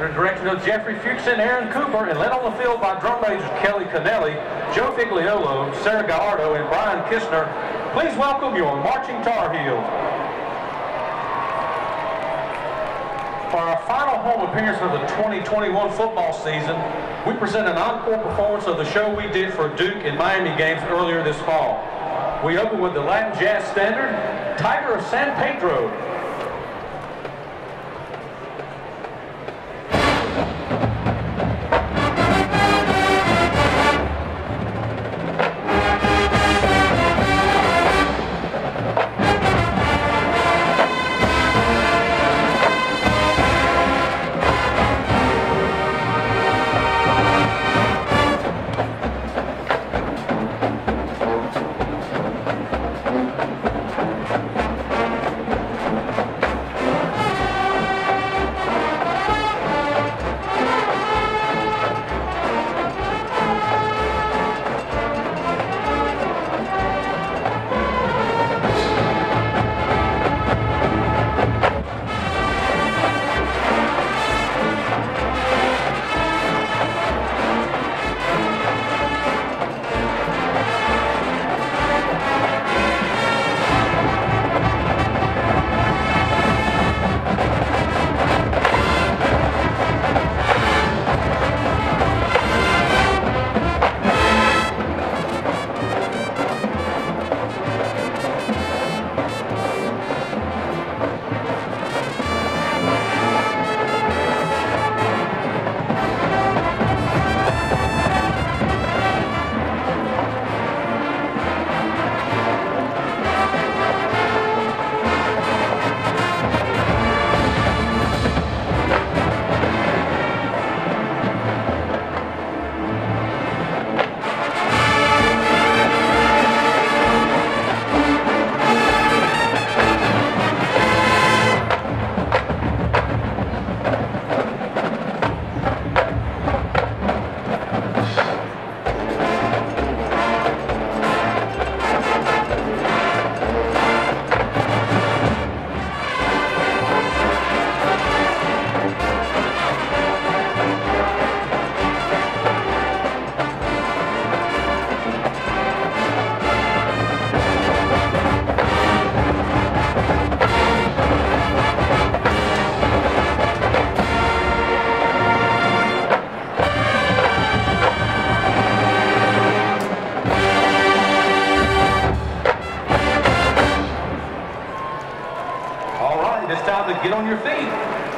Under direction of Jeffrey Fuchs and Aaron Cooper and led on the field by drum majors Kelly Canelli, Joe Figliolo, Sarah Gallardo, and Brian Kistner. Please welcome your marching Tar Heels. For our final home appearance of the 2021 football season, we present an encore performance of the show we did for Duke and Miami games earlier this fall. We open with the Latin Jazz Standard, Tiger of San Pedro,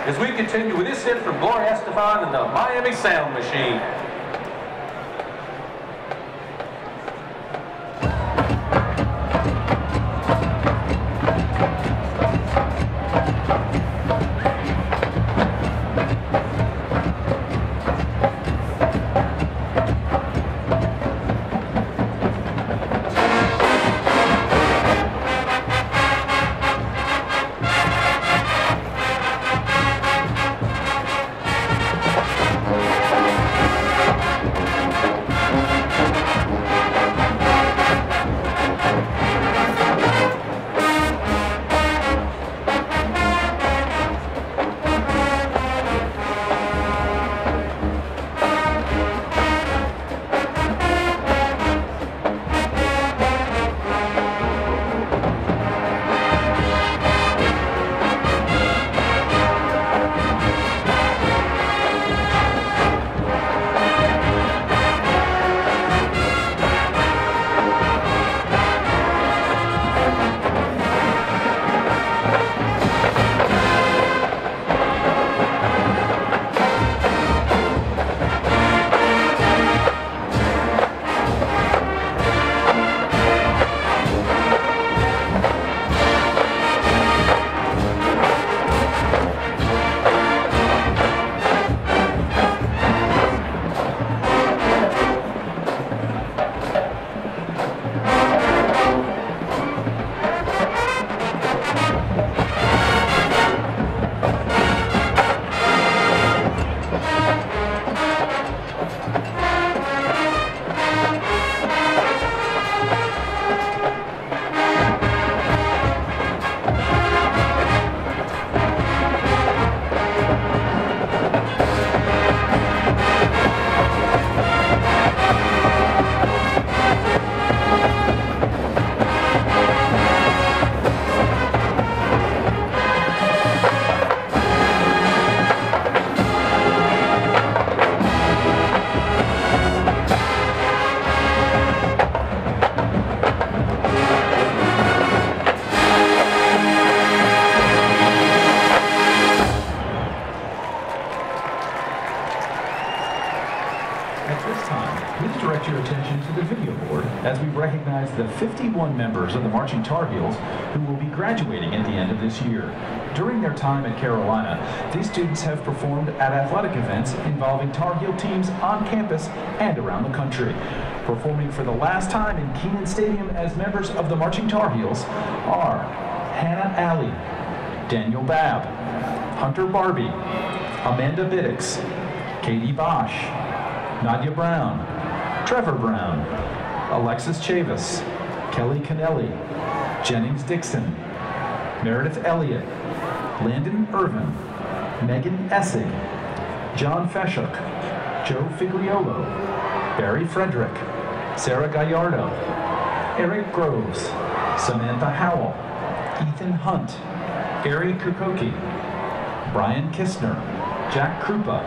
as we continue with this hit from Gloria Estefan and the Miami Sound Machine. 51 members of the Marching Tar Heels who will be graduating at the end of this year. During their time at Carolina, these students have performed at athletic events involving Tar Heel teams on campus and around the country. Performing for the last time in Kenan Stadium as members of the Marching Tar Heels are Hannah Alley, Daniel Babb, Hunter Barbie, Amanda Biddix, Katie Bosch, Nadia Brown, Trevor Brown, Alexis Chavis, Kelly Kennelly, Jennings Dixon, Meredith Elliott, Landon Ervin, Megan Essig, John Feshuk, Joe Figliolo, Barry Frederick, Sarah Gallardo, Eric Groves, Samantha Howell, Ethan Hunt, Gary Kukoki, Brian Kistner, Jack Krupa,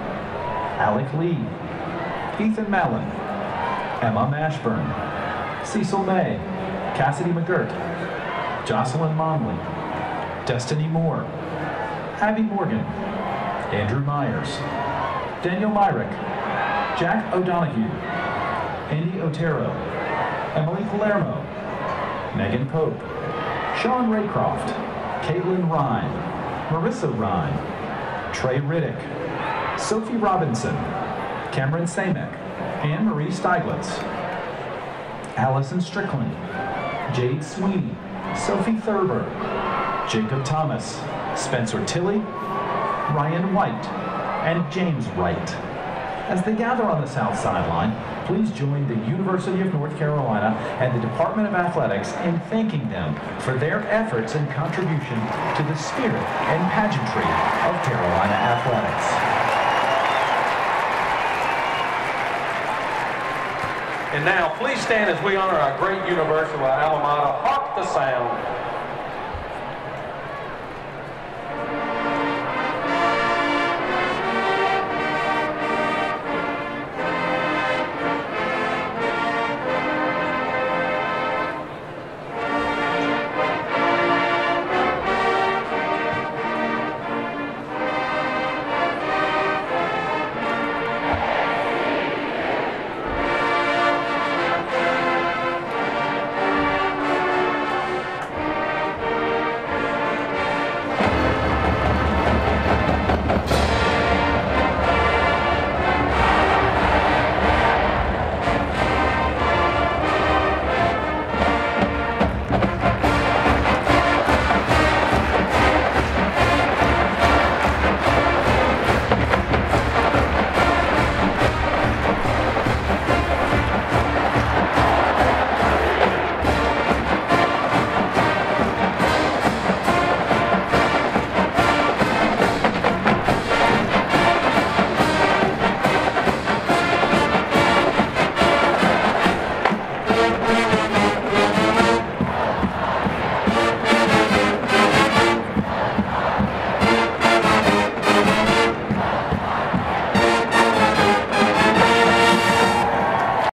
Alec Lee, Ethan Mallon, Emma Mashburn, Cecil May, Cassidy McGirt, Jocelyn Monley, Destiny Moore, Abby Morgan, Andrew Myers, Daniel Myrick, Jack O'Donoghue, Andy Otero, Emily Palermo, Megan Pope, Sean Raycroft, Caitlin Ryan, Marissa Ryan, Trey Riddick, Sophie Robinson, Cameron Samek, Anne Marie Steiglitz, Allison Strickland, Jade Sweeney, Sophie Thurber, Jacob Thomas, Spencer Tilley, Ryan White, and James Wright. As they gather on the south sideline, please join the University of North Carolina and the Department of Athletics in thanking them for their efforts and contribution to the spirit and pageantry of Carolina athletics. And now, please stand as we honor our great university, our alma mater. Hark the sound.